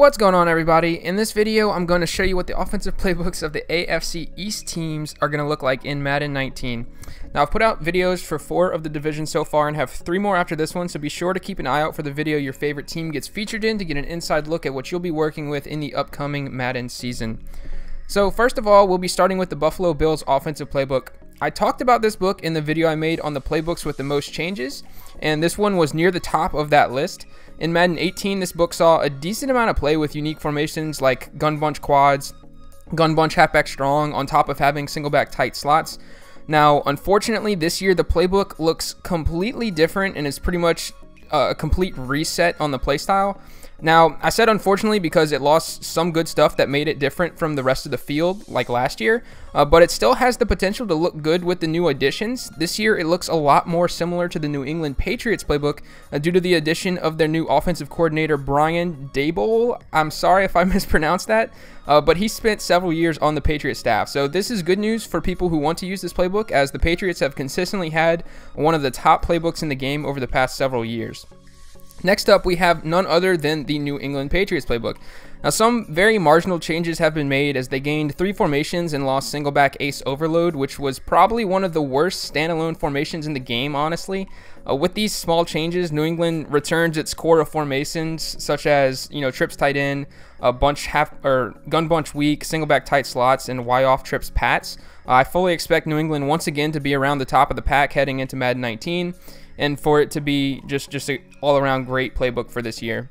What's going on everybody? In this video, I'm going to show you what the offensive playbooks of the AFC East teams are going to look like in Madden 19. Now, I've put out videos for four of the divisions so far and have three more after this one, so be sure to keep an eye out for the video your favorite team gets featured in to get an inside look at what you'll be working with in the upcoming Madden season. So first of all, we'll be starting with the Buffalo Bills offensive playbook. I talked about this book in the video I made on the playbooks with the most changes, and this one was near the top of that list. In Madden 18, this book saw a decent amount of play with unique formations like gun bunch quads, gun bunch halfback strong, on top of having single back tight slots. Now, unfortunately, this year the playbook looks completely different and is pretty much uh, a complete reset on the playstyle. Now, I said unfortunately because it lost some good stuff that made it different from the rest of the field, like last year, uh, but it still has the potential to look good with the new additions. This year, it looks a lot more similar to the New England Patriots playbook uh, due to the addition of their new offensive coordinator, Brian Daboll. I'm sorry if I mispronounced that, uh, but he spent several years on the Patriots staff. So this is good news for people who want to use this playbook, as the Patriots have consistently had one of the top playbooks in the game over the past several years. Next up, we have none other than the New England Patriots playbook. Now, some very marginal changes have been made as they gained three formations and lost single back ace overload, which was probably one of the worst standalone formations in the game, honestly. Uh, with these small changes, New England returns its core of formations, such as you know trips tight end, a bunch half or gun bunch weak, single back tight slots, and Y off trips pats. Uh, I fully expect New England once again to be around the top of the pack heading into Madden 19 and for it to be just just an all-around great playbook for this year.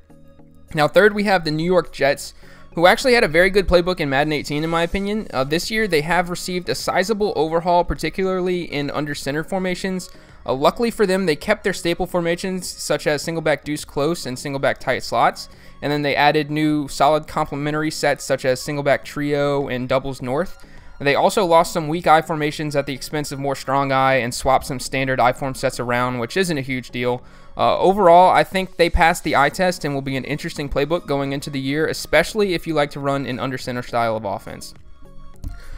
Now, third, we have the New York Jets, who actually had a very good playbook in Madden 18, in my opinion. Uh, this year, they have received a sizable overhaul, particularly in under center formations. Uh, luckily for them, they kept their staple formations, such as single back deuce close and single back tight slots, and then they added new solid complementary sets, such as single back trio and doubles north. They also lost some weak I formations at the expense of more strong I and swapped some standard I form sets around, which isn't a huge deal. Uh, overall, I think they passed the eye test and will be an interesting playbook going into the year, especially if you like to run an under center style of offense.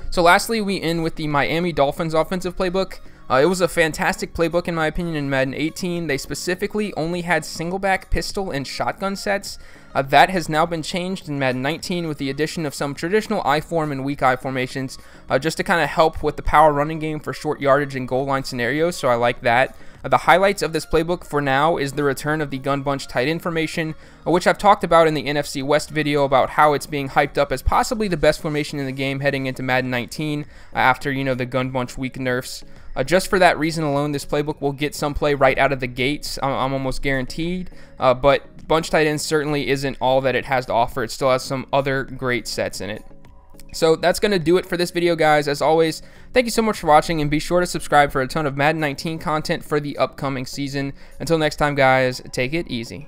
So lastly, we end with the Miami Dolphins offensive playbook. Uh, it was a fantastic playbook in my opinion in Madden 18. They specifically only had single back pistol and shotgun sets. Uh, that has now been changed in Madden 19 with the addition of some traditional I form and weak I formations uh, just to kind of help with the power running game for short yardage and goal line scenarios, so I like that. The highlights of this playbook for now is the return of the gun bunch tight end formation, which I've talked about in the NFC West video about how it's being hyped up as possibly the best formation in the game heading into Madden 19 uh, after, you know, the gun bunch weak nerfs. Uh, just for that reason alone, this playbook will get some play right out of the gates. I'm, I'm almost guaranteed. Uh, but bunch tight end certainly isn't all that it has to offer. It still has some other great sets in it. So that's going to do it for this video, guys. As always, thank you so much for watching, and be sure to subscribe for a ton of Madden 19 content for the upcoming season. Until next time, guys, take it easy.